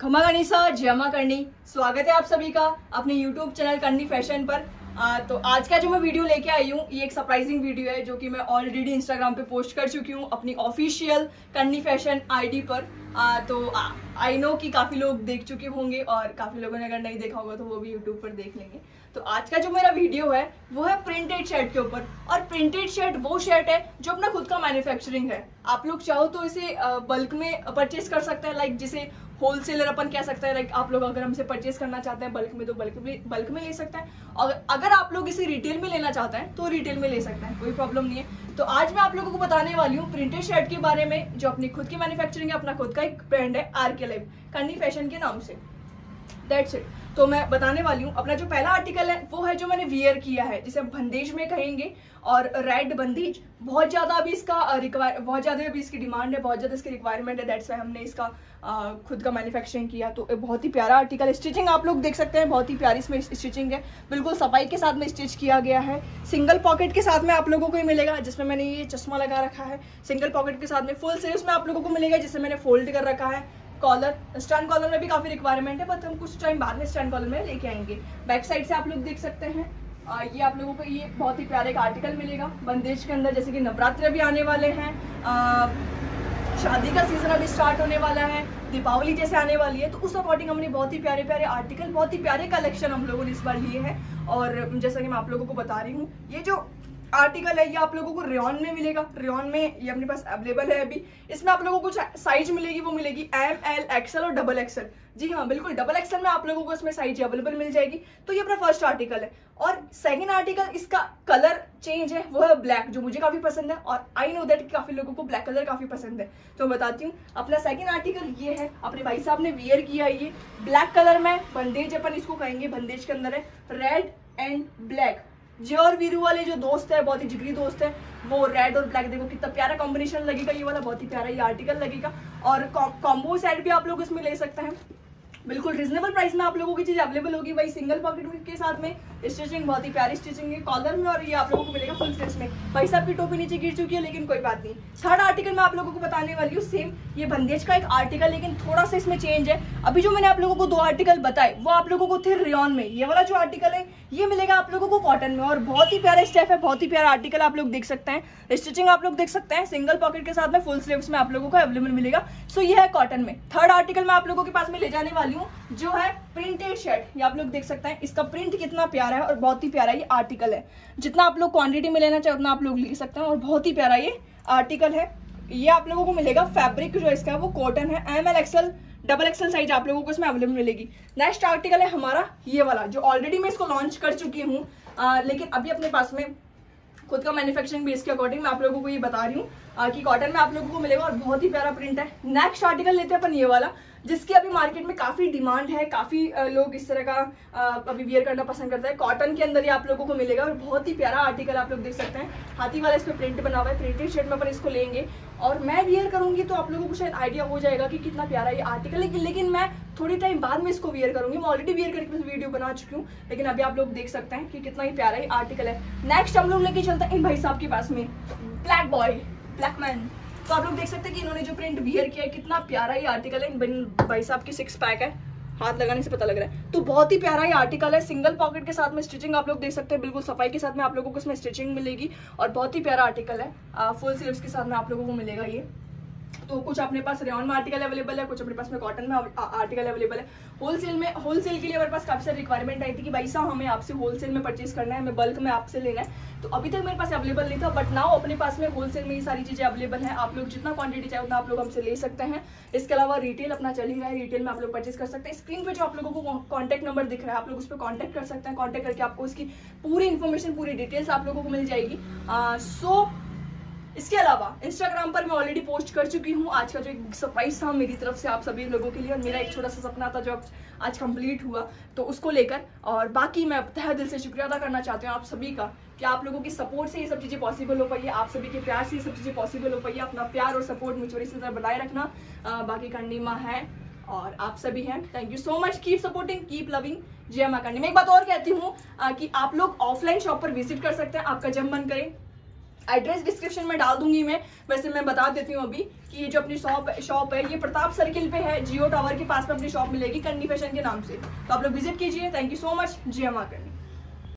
खमा गणिसा जमा करनी स्वागत है आप सभी का अपने YouTube चैनल करनी फ़ैशन पर। आ, तो आज का जो मैं वीडियो लेके आई हूँ ये एक सरप्राइजिंग वीडियो है जो कि मैं ऑलरेडी इंस्टाग्राम पे पोस्ट कर चुकी हूँ अपनी ऑफिशियल करनी फ़ैशन आईडी पर। आ, तो आई नो कि काफ़ी लोग देख चुके होंगे और काफ़ी लोगों ने अगर नहीं देखा होगा तो वो भी यूट्यूब पर देख लेंगे। तो आज का जो मेरा वीडियो है वो है प्रिंटेड शर्ट के ऊपर। और प्रिंटेड शर्ट वो शर्ट है जो अपना खुद का मैन्युफैक्चरिंग है। आप लोग चाहो तो इसे बल्क में परचेज कर सकते हैं लाइक जिसे होलसेलर अपन कह सकते हैं लाइक आप लोग अगर हमसे परचेज करना चाहते हैं बल्क में तो बल्क में बल्क में ले सकते हैं। और अगर आप लोग इसे रिटेल में लेना चाहते हैं तो रिटेल में ले सकते हैं कोई प्रॉब्लम नहीं है। तो आज मैं आप लोगों को बताने वाली हूँ प्रिंटेड शर्ट के बारे में जो अपनी खुद की मैन्युफैक्चरिंग है अपना खुद का एक ब्रांड है आर के लाइफ कन्नी फ़ैशन के नाम से। दैट्स इट तो मैं बताने वाली हूँ अपना जो पहला आर्टिकल है वो है जो मैंने वियर किया है जिसे बंदेज में कहेंगे और रेड बंदेज बहुत ज़्यादा अभी इसका रिक्वायर बहुत ज़्यादा अभी इसकी डिमांड है बहुत ज़्यादा इसकी रिक्वायरमेंट है दैट्स वाई हमने इसका आ, खुद का मैन्युफैक्चरिंग किया। तो बहुत ही प्यारा आर्टिकल स्टिचिंग आप लोग देख सकते हैं बहुत ही प्यारी इसमें स्टिचिंग है। बिल्कुल सफ़ाई के साथ में स्टिच किया गया है। सिंगल पॉकेट के साथ में आप लोगों को ही मिलेगा जिसमें मैंने ये चश्मा लगा रखा है। सिंगल पॉकेट के साथ में फुल सेल्स में आप लोगों को मिलेगा जिससे मैंने फोल्ड कर रखा है। कॉलर स्टैंड कॉलर में भी काफ़ी रिक्वायरमेंट है बट हम कुछ टाइम बाद में स्टैंड कॉलर में लेके आएँगे। बैक साइड से आप लोग देख सकते हैं। आ, ये आप लोगों को ये बहुत ही प्यारे का आर्टिकल मिलेगा। बंदेज के अंदर जैसे कि नवरात्र भी आने वाले हैं शादी का सीज़न अभी स्टार्ट होने वाला है दीपावली जैसे आने वाली है तो उस अकॉर्डिंग हमने बहुत ही प्यारे प्यारे आर्टिकल बहुत ही प्यारे कलेक्शन हम लोगों ने इस बार लिए हैं। और जैसा कि मैं आप लोगों को बता रही हूँ ये जो आर्टिकल है, ये आप लोगों को रेन में मिलेगा। रेन में ये अपने पास अवेलेबल है अभी। इसमें आप लोगों को कुछ साइज़ मिलेगी, वो मिलेगी एम एल एक्सएल और डबल एक्सएल जी हाँ बिल्कुल डबल एक्सएल में आप लोगों को इसमें साइज़ अवेलेबल मिल जाएगी। तो ये अपना फ़र्स्ट आर्टिकल है। और सेकंड आर्टिकल इसका कलर चेंज है, वो है ब्लैक जो मुझे काफ़ी पसंद है और आई नो दैट काफ़ी लोगों को ब्लैक कलर काफ़ी पसंद है। तो मैं बताती हूँ, अपना सेकंड आर्टिकल ये है। अपने भाई साहब ने वियर किया ये। ब्लैक कलर में बंदेज अपन इसको कहेंगे बंदेज के अंदर है। रेड एंड ब्लैक जे और वीरू वाले जो दोस्त है, बहुत ही जिगरी दोस्त है, वो रेड और ब्लैक देखो कितना प्यारा कॉम्बिनेशन लगेगा ये वाला, बहुत ही प्यारा ये आर्टिकल लगेगा। और कॉम्बो सेट भी आप लोग इसमें ले सकते हैं। बिल्कुल रिजनेबल प्राइस में आप लोगों की चीज़ अवेलेबल होगी वही सिंगल पॉकेट के साथ में। स्टिचिंग बहुत ही प्यारी स्टिचिंग है। कॉलर में और ये आप लोगों को मिलेगा फुल स्टिच में। भाई साहब की टोपी नीचे गिर चुकी है, लेकिन कोई बात नहीं। थर्ड आर्टिकल मैं आप लोगों को बताने वाली हूँ सेम ये बंदेज का एक आर्टिकल लेकिन थोड़ा सा इसमें चेंज है। अभी जो मैंने आप लोगों को दो आर्टिकल बताए, वो आप लोगों को थे रियन में। ये वाला जो आर्टिकल है, ये मिलेगा आप लोगों को कॉटन में। और बहुत ही प्यारा स्टेप है, बहुत ही प्यारा आर्टिकल आप लोग देख सकते हैं। स्टिचिंग आप लोग देख सकते हैं सिंगल पॉकेट के साथ में फुल स्लीव्स में आप लोगों को अवेलेबल मिलेगा। सो ये है कॉटन में। थर्ड आर्टिकल मैं आप लोगों के पास में ले जाने वाली हूँ, जो है प्रिंटेड शर्ट। ये आप लोग देख सकते हैं, इसका प्रिंट कितना प्यारा है और बहुत ही प्यारा ये आर्टिकल है। जितना आप लोग क्वांटिटी में लेना चाहे उतना आप लोग ले सकते हैं और बहुत ही प्यारा ये आर्टिकल है। ये आप लोगों को मिलेगा फैब्रिक जो इसका, वो कॉटन है। M L XL double XL size आप लोगों को इसमें अवेलेबल मिलेगी। नेक्स्ट आर्टिकल है हमारा ये वाला, जो ऑलरेडी मैं इसको लॉन्च कर चुकी हूँ। लेकिन अभी अपने पास में खुद का मैन्युफैक्चरिंग बेस के अकॉर्डिंग मैं आप लोगों को ये बता रही हूँ कि कॉटन में आप लोगों को मिलेगा और बहुत ही प्यारा प्रिंट है। नेक्स्ट आर्टिकल लेते हैं अपन ये वाला। जिसकी अभी मार्केट में काफ़ी डिमांड है, काफ़ी लोग इस तरह का अभी वियर करना पसंद करता है। कॉटन के अंदर ही आप लोगों को मिलेगा और बहुत ही प्यारा आर्टिकल आप लोग देख सकते हैं। हाथी वाला इस पर प्रिंट बना हुआ है प्रिंटेड शेड में अपन इसको लेंगे। और मैं वियर करूँगी तो आप लोगों को शायद आइडिया हो जाएगा कि कितना प्यारा ये आर्टिकल है। लेकिन मैं थोड़ी टाइम बाद में इसको वियर करूँगी। मैं ऑलरेडी वियर करके वीडियो बना चुकी हूँ। लेकिन अभी आप लोग देख सकते हैं कि कितना ही प्यारा ये आर्टिकल है। नेक्स्ट हम लोग लेके चलते हैं इन भाई साहब के पास में। ब्लैक बॉय ब्लैक मैन तो आप लोग देख सकते हैं कि इन्होंने जो प्रिंट वियर किया है, कितना प्यारा ये आर्टिकल है। भाई साहब की सिक्स पैक है। हाथ लगाने से पता लग रहा है। तो बहुत ही प्यारा ये आर्टिकल है। सिंगल पॉकेट के साथ में स्टिचिंग आप लोग देख सकते हैं। बिल्कुल सफ़ाई के साथ में आप लोगों को इसमें स्टिचिंग मिलेगी। और बहुत ही प्यारा आर्टिकल है। फुल स्लीव्स के साथ में आप लोगों को मिलेगा ये। तो कुछ अपने पास रेन में आर्टिकल अवेलेबल है, कुछ अपने पास में कॉटन में आर्टिकल अवेलेबल है। होलसेल में होलसेल के लिए हमारे पास काफ़ी सारी रिक्वायरमेंट आई थी कि भाई साहब, हमें आपसे होलसेल में परचेज करना है, हमें बल्क में आपसे लेना है। तो अभी तक मेरे पास अवेलेबल नहीं था बट नाउ अपने पास में होलसेल में ये सारी चीज़ें अवेलेबल है। आप लोग जितना क्वांटिटी चाहे उतना आप लोग हमसे ले सकते हैं। इसके अलावा रिटेल अपना चल ही रहा है रिटेल में आप लोग परचेज कर सकते हैं। स्क्रीन पर जो आप लोगों को कॉन्टैक्ट नंबर दिख रहा है, आप लोग उस पर कॉन्टैक्ट कर सकते हैं। कॉन्टैक्ट करके आपको उसकी पूरी इन्फॉर्मेशन पूरी डिटेल्स आप लोगों को मिल जाएगी। सो इसके अलावा इंस्टाग्राम पर मैं ऑलरेडी पोस्ट कर चुकी हूँ। आज का जो एक सरप्राइज़ था मेरी तरफ़ से आप सभी लोगों के लिए और मेरा एक छोटा सा सपना था जो आज कंप्लीट हुआ तो उसको लेकर और बाकी मैं तह दिल से शुक्रिया अदा करना चाहती हूँ आप सभी का कि आप लोगों की सपोर्ट से ये सब चीज़ें पॉसिबल हो पाई है आप सभी के प्यार से ये सब चीज़ें पॉसिबल हो पाई है अपना प्यार और सपोर्ट मुझे इसी तरह बनाए रखना। आ, बाकी कंडीमा है और आप सभी हैं। Thank you so much keep supporting keep loving जय माँ कंडी मैं एक बात और कहती हूँ कि आप लोग ऑफलाइन शॉप पर विज़िट कर सकते हैं आपका जब मन करे। एड्रेस डिस्क्रिप्शन में डाल दूँगी मैं। वैसे मैं बता देती हूँ अभी कि ये जो अपनी शॉप शॉप है, ये प्रताप सर्किल पे है। जियो टावर के पास में अपनी शॉप मिलेगी, कन्नी फ़ैशन के नाम से। तो आप लोग विज़िट कीजिए। थैंक यू सो मच जी हम करनी